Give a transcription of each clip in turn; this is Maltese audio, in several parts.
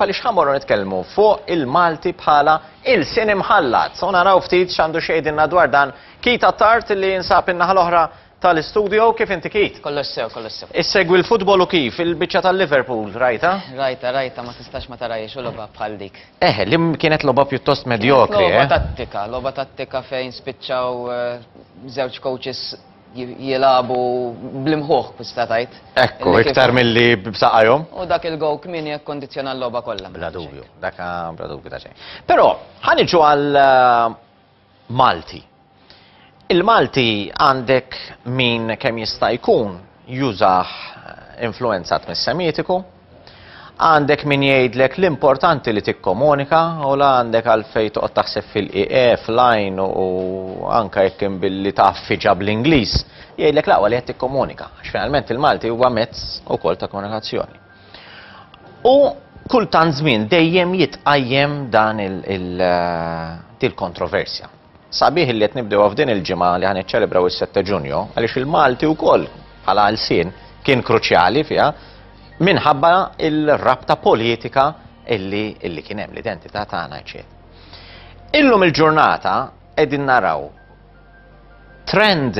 għaliex ħa morru nitkellmu fuq il-Malti bħala il-sin imħallat. So naraw ftit x'għandu xejdinna dwar dan Kit Attard li jinsab in-naħa l-oħra tal-istudio kif inti Kit? Kollox sew, kollox sew. Issegwi l-futbol u kif il-biċċa tal-Liverpool, rajta? Rajta, rajta, ma tistax ma tarajiex u logħba bħal dik. Eh, li kienet logħba pjuttost medjokri. Logħba eh? tattika, logħba tattika fejn spiċċaw eh, żewġ coaches jilagħbu bl-imħuħ kif sta tgħid. Ekku, iktar milli b'saqajhom. U dak il-gow kmieni jekk kondizzjona l-logħba kollha. Bla dubju, dak bla dubju ta' xejn. Però ħaniġu għal eh, Malti. Il-Malti għandek min kemm jista' jkun jużah eh, influenzat mis-Semitiku, Għandek min jgħidlek l-importanti li tikkomunika u la għandek għalfej toqgħod taħseb fil-IE, fl-għajn u anka jekk kien billi taf fiġa bl-Ingliż. Jgħidlek laqwa li qed tikkomunika, għax finalment il-Malti huwa mezz ukoll ta' komunikazzjoni. U kultant żmien dejjem jitqajjem dan il-kontroversja. Eh, Sabiħ illi qed nibdewha f'din il-ġimgħa li ħa niċċelebraw is-7 ta' Ġunju, għaliex il-Malti wkoll bħala għalsien kien kruċjali fiha minħabba il-rabta politika illi illi kien hemm l-identità tagħna eċċet. Illum il-ġurnata qegħdin naraw trend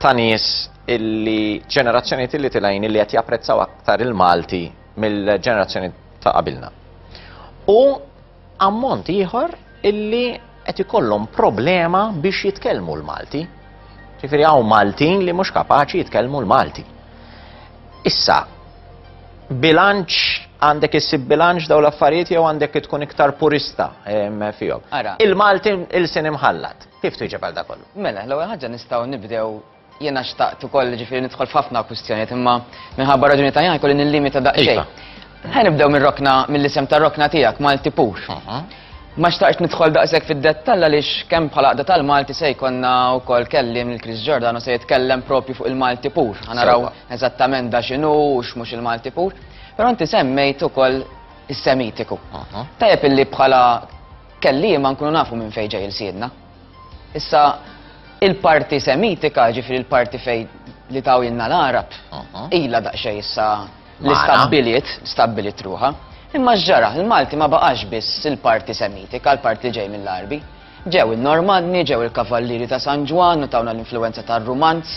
ta' nies illi ġenerazzjoni tilli tilajn illi qed japprezzaw aktar il-Malti mill-ġenerazzjoni ta' qabilna. U ammont ieħor illi qed ikollhom problema biex jitkellmu l-Malti. Ġifieri hawn Maltin li mhux kapaċi jitkellmu l-Malti. Issa, bilanċ għandek issib bilanċ daw l-affarijiet jew għandek tkun iktar purista fihom. Il-Malti il-sin imħallat. Kif tiġi għal dakollu? Mela, l-ewwel ħaġa nistgħu nibdew Jiena xtaqt ukoll ġifieri nidħol f'ħafna kwistjonijiet imma minħabba raġuni tajja jkolli nillimita daqsxejn. Iva. Ħa nibdew mir-rokna mill-isem tar-rokna tiegħek Malti pur. Ma xtaqx nidħol daqshekk fid-dettall għaliex kemm bħala Għaqda tal-Malti se jkollna wkoll kelliem lil Chris Ġordan u se jitkellem propju fuq il-Malti pur. Ħa naraw eżattament da x'inhu u x'mhux il-Malti pur. Però inti semmejt ukoll is-Semitiku. Tajjeb illi bħala kelliema nkunu nafu minn fejn ġej ilsienna. Issa, il-parti semitika, ġifri il-parti fej li taw jenna l-Arab, ila daqxej issa l-istabbiliet, stabbiliet ruħa. Imma ġara, il-Malti ma baqax biss il-parti semitika, il-parti ġej mill-Arbi. Ġew il-Normanni, ġew il-Kavallieri ta' San Ġwan u tawna l-influenza tal-Rumanz,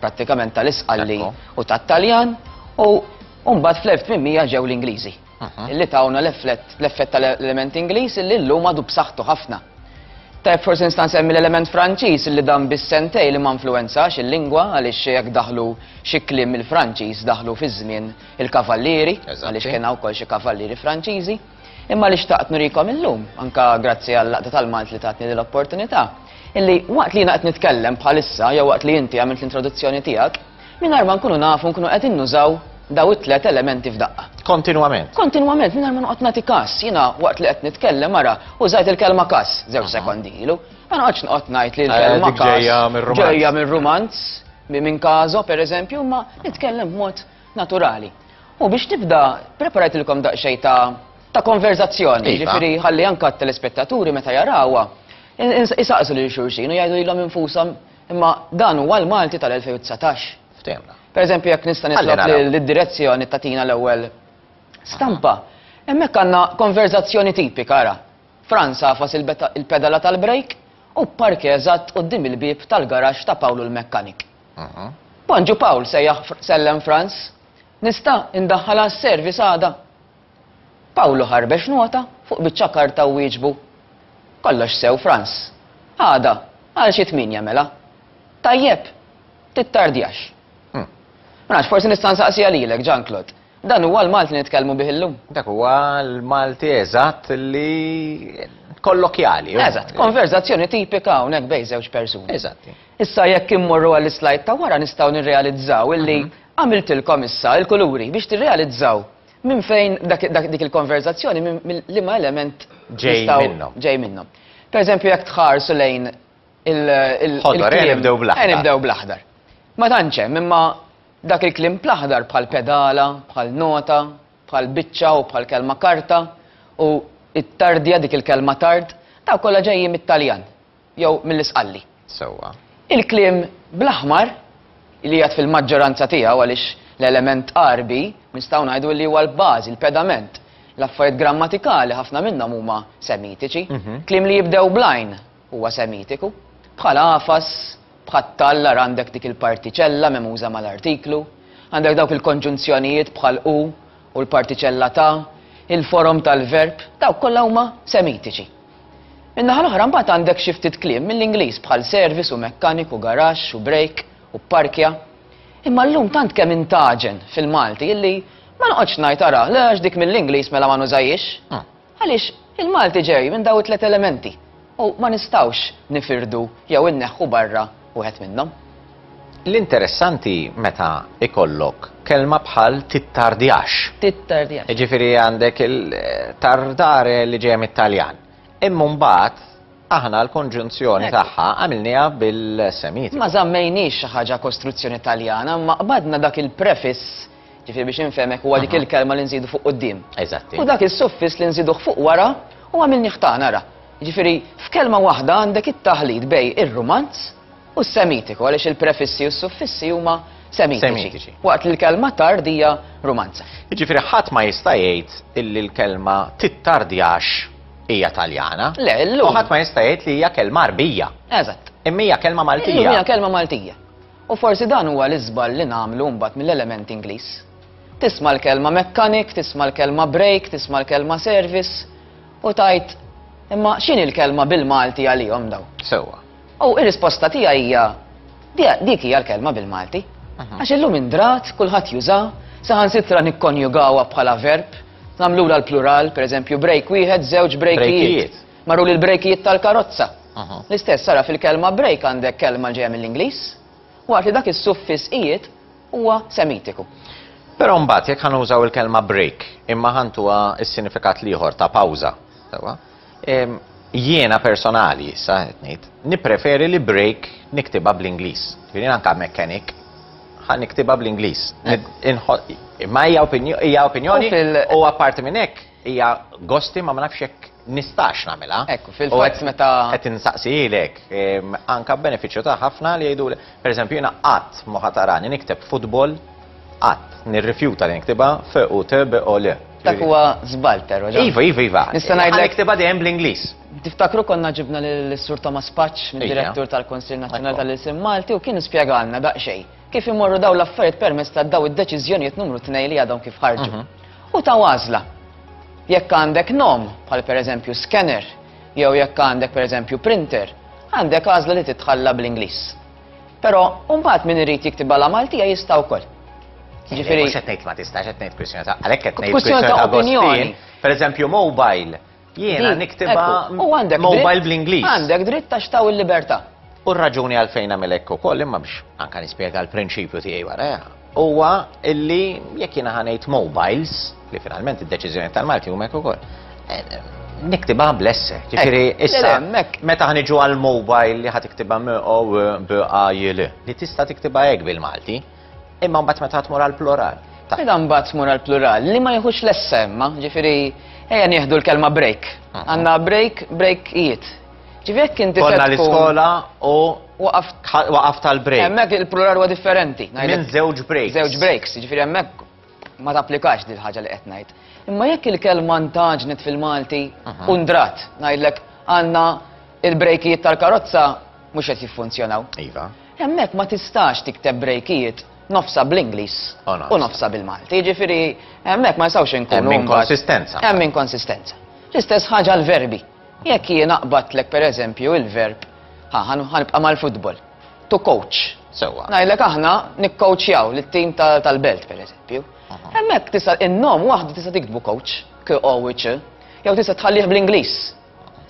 pratikament tal-Isqalli u tat-Taljan, u mbagħad fl-1800 ġew l-Ingliżi. li tawna l-effett tal-element Ingliż li llum għadu b'saħħtu ħafna. Tajb forsi nista' nsemmi l-element Franċiż li dan bis-sentej li ma influwenzax il-lingwa għaliex jekk daħlu xi kliem il-Franċiż daħlu fi żmien il-kavallieri għaliex kien hawn ukoll xi kavallieri Franċiżi. Imma li xtaqt nurikom illum, anka grazzi għal laqda tal-Malt li tatni l-opportunità, illi waqt li jiena qed nitkellem bħalissa jew waqt li inti għamilt l-introduzzjoni tiegħek, Mingħajr ma nkunu nafu nkunu qed innużaw daw it-tliet elementi f'daqqa. Kontinwament. Kontinwament, mingħajr ma noqgħod nagħti każ. Jiena waqt li qed nitkellem ara, użajt il-kelma każ żewġ sekondi ilu. Ma noqgħodx noqgħod ngħid li l-kelma eh, każ ġejja mir-rumanz, minn każo pereżempju, ma nitkellem b'mod naturali. U biex tibda, preparajtilkom daqsxejn ta' ta' konverzazzjoni, iva. ġifiri ħalli anka telespettaturi meta jarawa, isaqsu li xurxin u jgħidu ilhom infushom Imma dan huwa l-Malti tal-2019. Ftehimna. Per eżempju, jekk nista' nitlob lid-direzzjoni tatina l-ewwel stampa, hemmhekk għandna konverżazzjoni tipika ara. Franz għafas il-pedala tal-brejk u pparkja eżatt quddiem il-bieb tal-garaxx ta' Pawl l-mekkanik. Bonġu Pawl, sejjaħ sellem Franz. Nista' indaħħalha s-service għada? Pawlu ħarbex nota fuq biċċa karta u wieġbu, Kollox sew, Frans. Għada, għal xi tmienja, mela. Tajjeb? Tittardjax. Hm. Ma nafx, forsi nista' nsaqsiha lilek, Jean-Claude. Dan huwa l-Malti li nitkellmu bih illum? Dak huwa l-Malti eżatt li kollokjali. Eżatt, konverzazzjoni tipika hawnhekk bejn żewġ persuni. Eżatt. Issa jekk immorru għall islajd ta' wara nistgħu nirrealizzaw illi mhm. għamiltilkom issa il-kuluri biex tirrealizzaw Minn fejn dik il-konverżazzjoni, minn liema element nistgħu ġej minnhom. Pereżempju jekk tħarsu lejn il-. Ħodor, ejja nibdew bl-aħdar. Ejja nibdew bl-aħdar. Ma tantx hemm, imma dak il-kliem bl-aħdar bħal pedala, bħal nota, bħal biċċa u bħal kelma karta, u t-tardja, dik il-kelma tard, dawk kollha ġejjin mit-Taljan. jew mill-isqalli. Sewwa. Il-kliem bl-aħmar, li qiegħed fil-maġġoranza tiegħu għaliex l-element Għarbi, nistgħu ngħidu illi huwa l-bażi, l-pedament. L-affarijiet grammatikali ħafna minnhom huma Semitiċi. Kliem li jibdew bl-għajn huwa Semitiku. Bħal għafas, bħat-tallar għandek dik il-partiċella memuża mal-artiklu. Għandek dawk il-konġunzjonijiet bħal u u l-partiċella ta', il-forom tal-verb, dawk kollha huma Semitiċi. Min-naħa l-oħra mbagħad għandek xi ftit kliem mill-Ingliż bħal service u mechanic u garage u break u pparkja. Imma llum tant kemm intgħaġen fil-Malti illi ma noqgħodx ngħid ara le għax dik mill-Ingliż mela ma nużajhiex. Għaliex il-Malti ġej minn daw it-tliet elementi u ma nistgħux nifirdu jew inneħħu barra wieħed minnhom. L-interessanti meta ikollok kelma bħal tittardjax. Tittardjax. Jiġifieri għandek il-tardare li ġejja mit-Taljan. Imma mbagħad aħna l-konġunzjoni tagħha għamilniha bil-semit. Ma żammejniex xi ħaġa kostruzzjoni Taljana, ma qbadna dak il-prefiss Ġifieri biex infehmek huwa dik il-kelma li nżidu fuq quddiem. Eżatti. U dak is-suffiss li nżiduh fuq wara u għamilnih tagħna ara. Ġifieri f'kelma waħda għandek it-taħlit bejn ir-Rumanz u s-Semitiku għaliex il-prefissi u s-suffissi huma Semitiċi. Waqt li l-kelma tard hija Rumanza. Jiġifieri ħadd ma jista' jgħid illi l-kelma tittardjax hija Taljana. Le, illum. U ħadd ma jista' jgħid li hija kelma Arbija. Eżatt. Imma hija kelma Maltija. Hija kelma Maltija. U forsi dan huwa l-iżball li nagħmlu mbagħad mill-element Ingliż. Tisma' l-kelma mechanic, tisma' l-kelma brake, tisma' l-kelma service, u tgħid, imma x'inhi l-kelma bil-Malti għalihom dawn? Sewwa. U r-risposta tiegħi hija, dik hija l-kelma bil-Malti. Għax illum indrat, kulħadd juża, saħansitra nikkonjugawha bħala verb, nagħmlulha l-plural, pereżempju brake wieħed, żewġ brejkijiet. Marru lill-brejkijiet tal-karozza. L-istess sara fil-kelma brejk għandek kelma li ġejja mill-Ingliż, waqt li dak is-suffis ijiet huwa Semitiku. Però mbagħad jekk ħa nużaw il-kelma break imma ħa ntuha s-sinifikat l-ieħor ta' pawża, sewwa? Jiena personali issa qed ngħid, nippreferi li break niktibha bl-Ingliż. Ġifieri anke mechanic ħa niktibha bl-Ingliż. Imma hija opinjoni u apparti minn hekk, Hija gosti ma ma nafx jekk nistax nagħmilha. Hekk, fil-fatt meta. Qed insaqsihilek, anke b'benefiċċju ta' ħafna li jgħiduli. Pereżempju jiena qatt ma ħa tarani nikteb futbol, qatt. Nirrifjuta li niktibha f u t b o l. Dak huwa żball però dan. Iva, iva, iva. Nista' ngħidlek. Ħa niktibha dejjem bl-Ingliż. Tiftakru konna ġibna lis-Sur Thomas Paċ, mid-Direttur tal-Kunsill Nazzjonali tal-Ilsien Malti, u kien ispjegalna daqsxejn. Kif imorru daw l-affarijiet permezz ta' daw id-deċiżjonijiet numru tnej li għadhom kif ħarġu. Mhm. U ta' għażla. Jekk għandek nom, bħal pereżempju scanner, jew jekk għandek pereżempju printer, għandek għażla li titħalla bl-Ingliż. Però mbagħad min irid jiktibha la Maltija jista' wkoll. Ġifieri. X'qed ngħid ma tistax qed ngħid kwistjoni ta' għalhekk qed ngħid kwistjoni ta' opinjoni. Pereżempju mobile Jiena niktibha mobile bl-Ingliż. Għandek dritt ta' xtaw il-libertà. U r-raġuni għalfejn għamil hekk ukoll imma biex anke nispjega l-prinċipju tiegħi wara eh, huwa illi jekk jiena ħanejt mobiles li finalment id-deċiżjoni tal-Malti huma hekk ukoll. Eh, eh, niktibha blesse, ġifieri issa meta ħaniġu għal mobile li ħad iktibha oh, bqa' li tista' tiktibha hekk bil-Malti. Imma mbagħad meta tmur għal plural. Ta' meta mbagħad tmur għal plural li ma jieħux lessa imma, ġifieri ejja nieħdu l-kelma break. Mhm. Għandna break, break ijiet. Ġifieri jekk inti Konna l-iskola u waqaf tal-break. Hemmhekk il-plural huwa differenti. Minn żewġ breaks. Żewġ breaks, ġifieri hemmhekk ma tapplikax dil ħaġa li qed ngħid. Imma jekk il-kelma ntaġnet fil-Malti u ndrat, ngħidlek għandna il-brejkijiet tal-karozza mhux qed jiffunzjonaw. Iva. Hemmhekk ma tistax tikteb brejkijiet nofsa bl-Ingliż u nofsa bil-Malti. Ġifieri hemmhekk ma jistgħux inkunu. Hemm inkonsistenza. Hemm inkonsistenza. L-istess ħaġa l-verbi. Jekk jien aqbadlek pereżempju il-verb ħanibqa' mal-futbol. to coach. Sewa. Ngħidlek aħna nikkowċjaw lit-tim tal-belt pereżempju. Hemmhekk tista' in-nom waħda tista' tiktbu coach, k o w c, jew tista' tħallih bl-Ingliż.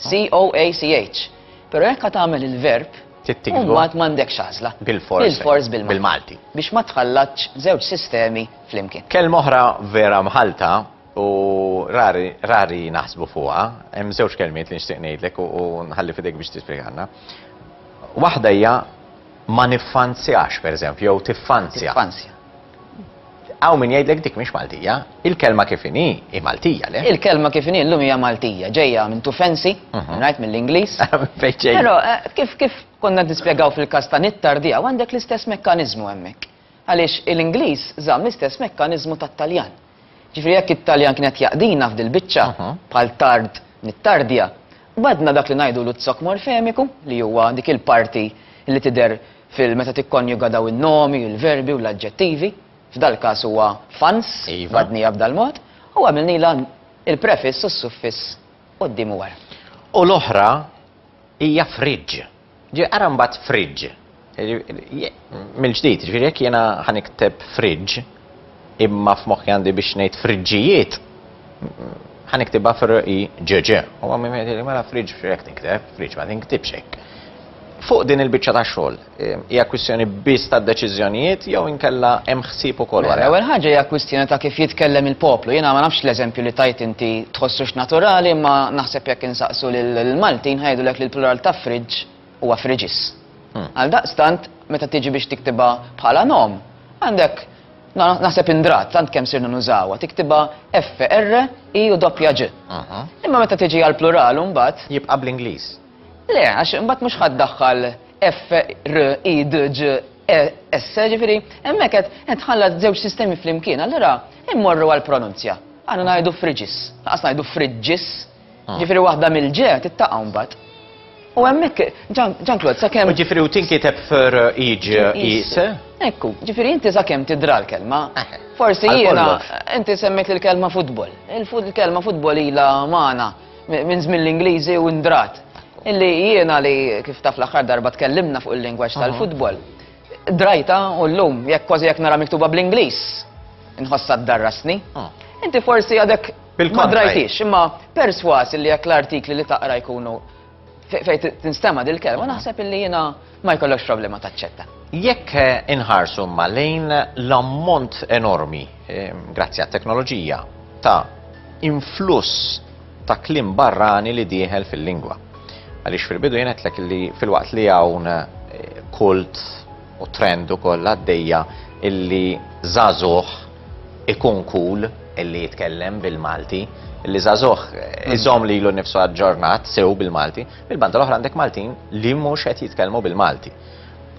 C o a c h. Però jekk tagħmel il-verb, Mbagħad m'għandekx għażla. Bil-fors. Bil-fors bil-Malti. Biex ma tħallatx żewġ sistemi flimkien. Kelma oħra vera mħalta U rari, rari naħsbu fuqha, hemm żewġ kelmiet li nixtieq ngħidlek u nħalli fidejk biex tispjegalna. Waħda hija ma niffanzjax pereżempju jew tiffanzja. Tiffanzja. Hawn min jgħidlek dik mhix Maltija, il-kelma kif inhi hi Maltija le? Il-kelma kif inhi llum hija Maltija, ġejja minn tufensi, mhm. ngħid mill-Ingliż. Però eh, kif kif konna nispjegaw fil-każ ta' nittar diegħu għandek l-istess mekkaniżmu hemmhekk. Għaliex l-Ingliż żamm l-istess mekkaniżmu tat-Taljan. Jiġifieri jekk it-Taljan kien qed jaqdina f'dil-biċċa, bħal tard nittardja, qbadna dak li ngħidulu t-zokk morfemiku, li huwa dik il-parti li tidher fil meta tikkonjuga daw in-nomi, il-verbi u l-aġġettivi, f'dal-każ huwa fans, qbadniha b'dal-mod, u għamilnilha il-prefiss u s-suffiss quddiem u wara. U l-oħra hija fridge. Ġie qara mbagħad fridge. Mill-ġdid, jiġifieri jekk jiena ħa nikteb fridge, imma f'moħħi għandi biex ngħid friġġijiet, ħa niktibha fr-i-ġ-ġ. U għammi jgħidli mela fridge x'hekk tikteb, fridge ma tinkitibx hekk. Fuq din il-biċċa ta' xogħol, hija kwistjoni biss ta' deċiżjonijiet jew inkella hemm ħsieb ukoll wara? L-ewwel ħaġa hija kwistjoni ta' kif jitkellem il-poplu. Jiena ma nafx l-eżempju li tajt inti tħossux naturali imma naħseb jekk insaqsu lill-Maltin ħa jgħidulek li l-plural ta' fridge huwa fridges. Hmm. Għaldaqstant meta tiġi biex tiktibha bħala nom, għandek naħseb indrat, tant kemm sirna nużawha, tiktiba F, R, I u doppja G. Imma meta tiġi għal plural mbagħad. Jibqa' bl-Ingliż. Le, għax imbagħad mhux ħadd daħħal F, R, I, D, G, e, S, ġifieri, hemmhekk qed tħallat żewġ sistemi flimkien, allura immorru għal pronunzja. Aħna ngħidu friġis, laqas ngħidu friġġis. Ġifieri waħda mill-ġe tittaqa' mbagħad. U hemmhekk Ġanklod sakemm. Ġifieri u tinkiteb fir iġ is. Ekku, ġifieri inti sakemm tidra l-kelma. Forsi jiena inti semmejt il-kelma futbol. Il-kelma futbol ilha magħna minn żmien l-Ingliżi u ndrat. Illi jiena li kif taf l-aħħar darba tkellimna fuq il-lingwaġġ tal-futbol. Drajta u l-lum, jekk kważi jekk nara miktuba bl-Ingliż, nħossa d-darrasni. Ah. Inti forsi għadek ma drajtix, imma perswas li jekk l-artikli li taqra jkunu fej tinstema dil-kelma, naħseb illi jina ma jkollokx problema taċċetta. Jekk eh, inħarsu ma lejn l-ammont enormi, eh, grazzi għat teknoloġija ta' influss ta' kliem barrani li dieħel fil-lingwa. Għaliex fil-bidu jien għedtlek li fil-waqt li hawn eh, kult u trend ukoll għaddejja illi żagħżugħ ikun cool illi jitkellem bil-Malti, illi żagħżugħ eh, mm. iżom li ilu nifsu aġġornat sew bil-Malti, bil-banda l-oħra għandek Maltin li mhux qed jitkellmu bil-Malti.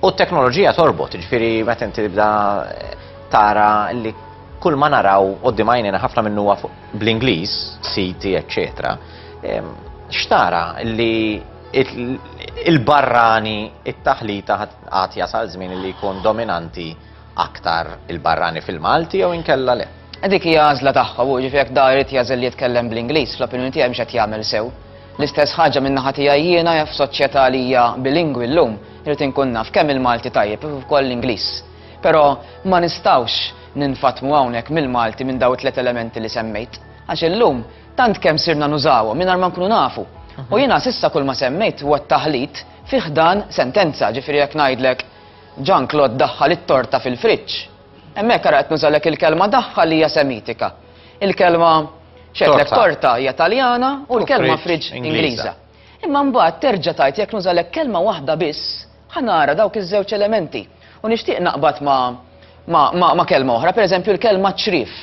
U t-teknoloġija torbot, ġifiri meta inti tibda eh, tara li kull ma naraw u d-dimajnina ħafna minnu fuq bl-Ingliż, siti, eċċetera, xtara li il-barrani it-taħlita għad jasal żmien li jkun dominanti aktar il-barrani fil-Malti jew inkella le. Dik hija għażla tagħha u ġifiek da jrid jażel li jitkellem bl-Ingliż fl-opinjoni tiegħi mhux qed jagħmel sew. L-istess ħaġa minn naħa tiegħi jiena f'soċjetà li hija bilingwi llum irid inkun naf kemm il-Malti tajjeb kif ukoll l-Ingliż. Però ma nistgħux ninfatmu hawnhekk mill-Malti minn dawn it-tliet elementi li semmejt, għax illum tant kemm sirna nużawhom mingħajr ma nkunu nafu. U jiena s'issa kull ma semmejt huwa t-taħlit fi ħdan sentenza, ġifieri jekk ngħidlek Jean Claude daħħal it-torta fil-friġġ. Hemmhekk ara qed nużalek il-kelma daħħal li hija semitika. Il-kelma xedlek torta hija Taljana u l-kelma friġġ Ingliża. Imma mbagħad terġa' tgħid jekk nużalek kelma waħda biss, Ħa nara dawk iż-żewġ elementi. U nixtieq naqbad ma' ma' ma' ma' kelma oħra, pereżempju l-kelma ċriev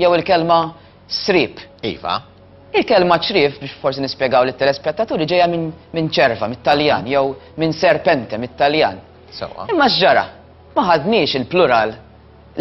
jew il-kelma sriep. Iva. Il-kelma ċriev, biex forsi nispjegaw lit-telespettaturi, ġejja minn minn ċerva, mit-Taljan, jew minn serpente, mit-Taljan. Sewwa. Imma x'ġara? Ma ħadniex il-plural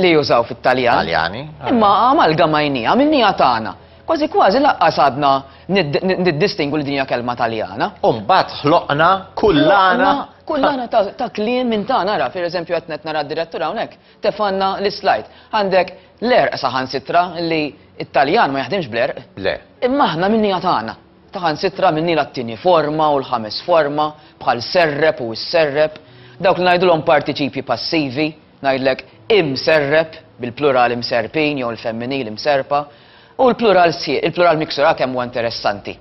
li jużaw fit-Taljan. Taljani. Imma amalgamajnieha, għamilnieha tagħna. Kważi kważi lanqas għadna niddistingwu li din hija kelma Taljana. U mbagħad ħloqna kullana. Kullana ta' kliem minn ta' nara, per eżempju qed qed nara d-direttur hawnhekk, tefanna l-islajd. Għandek l-għerq saħansitra li t-Taljan ma jaħdimx bl-għerq. Le. Imma aħna min-niegħa tagħna. Saħansitra minnila t-tieni forma u l-ħames forma, bħal serrep u sserrep, dawk li ngħidulhom partiċipji passivi, Ngħidlek, imserrep, bil-plural imserrpin jew il-femminil imserrpa, u l-plural sħiħ, il-plural miksur ara kemm huwa interessanti.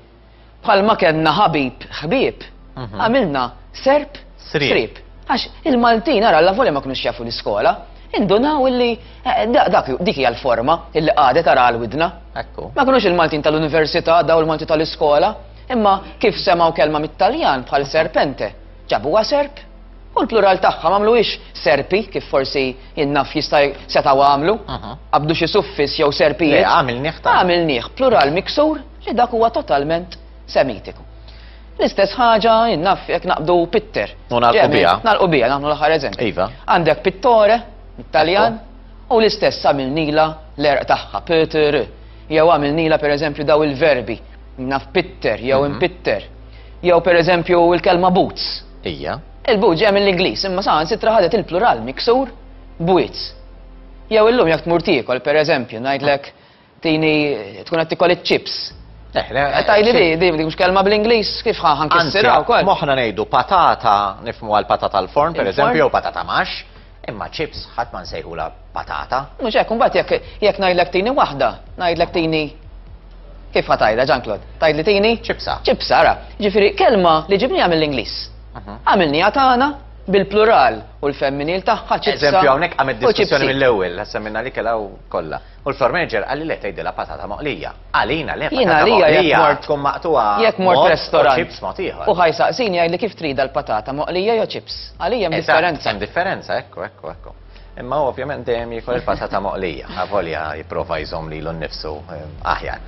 Bħalma kellna ħabib ħbieb, għamilna serp sriep. Għax il-Maltin ara allavolja ma kinux jafu l-iskola, indunaw illi dik hija l-forma illi qagħdet ara għal widna. Ma kinux il-Maltin tal-università daw il-Malti tal-iskola, imma kif semgħu kelma mit-Taljan bħal serpente, ġabuha serp. U l-plural tagħha m'għamluhiex serpi kif forsi jien naf jista' setgħu għamlu, qabdu xi suffiss jew serpijiet. Le, għamilnieh ta'. Għamilnieh plural miksur li dak huwa totalment Semitiku. L-istess ħaġa jien naf jekk naqbdu pitter. U nagħlqu biha. Nagħlqu biha, nagħmlu l-aħħar eżempju. Iva. Għandek pittore, Italjan, u l-istess għamilnila l-erq tagħha, Peter, jew għamilnila pereżempju daw il-verbi, naf pitter jew mhm. impitter, jew pereżempju l-kelma boots. hija. Il-booth ġej mill-Ingliż imma saħansitra ħadet il-plural miksur b'wits. Jew illum jekk tmur tiekol, pereżempju, ngħidlek tini tkun qed tikol iċ-chips. Eh, eh, Tajli di, di, di, mux kelma bl-Inglis, kif ħan kissira u kol. Moħna nejdu patata, nifmu għal patata l-forn, per eżempju, patata max, Imma chips ħadd ma nsejħulha patata. Mhux hekk, u mbagħad jekk jekk ngħidlek tini waħda, ngħidlek tini kif ħa tgħidha Jean-Claude? Tgħidli tini? Chipsa. Chipsa, ara. Jiġifieri kelma li ġibniha mill-Ingliż. Għamilniha tagħna bil-plural u l-femminil tagħha chipsa. Eżempju hawnhekk qamet diskussjoni mill-ewwel, għax semmejna l-ikel hawn kollha. U l-formager qalli le tgħidilha patata moqlija. Għalina le patata moqlija tkun maqtugħa mod u ċips mod ieħor. Jiena jekk mort restorant u ħa jsaqsini jgħidli kif tridha l-patata moqlija jew ċips. Għalija hemm differenza. Eżatt, hemm differenza, ekku, ekku, ekku. Imma hu ovvjament dejjem jiekol il-patata moqlija, avolja jipprova jżomm lilu nnifsu aħjar.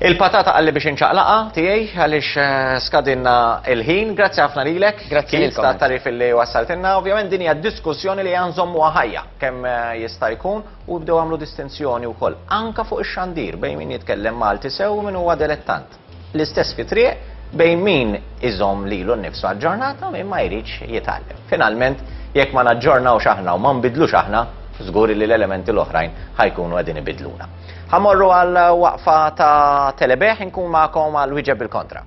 Il-patata qalli biex inċaqlaqha tiegħi għaliex skadilna l-ħin. Grazzi ħafna lilek. Grazzi lilkom. Keith tat-tagħrif li wassaltilna. Ovvjament din hija diskussjoni li għan nżommuha ħajja kemm jista' jkun. u bdew għamlu distinzjoni wkoll anke fuq ix-xandir bejn min jitkellem Malti sew u min huwa dilettant. L-istess fit-triq bejn min iżomm lilu nnifsu aġġornata u min ma jridx jitgħallem. Finalment, jekk ma naġġornawx aħna u ma nbiddlux aħna, żgur li l-elementi l-oħrajn ħa jkunu qegħdin ibiddluna. Ħa mmorru għal waqfa ta' telebeħ inkun magħkom għal wieġeb bil-kontra.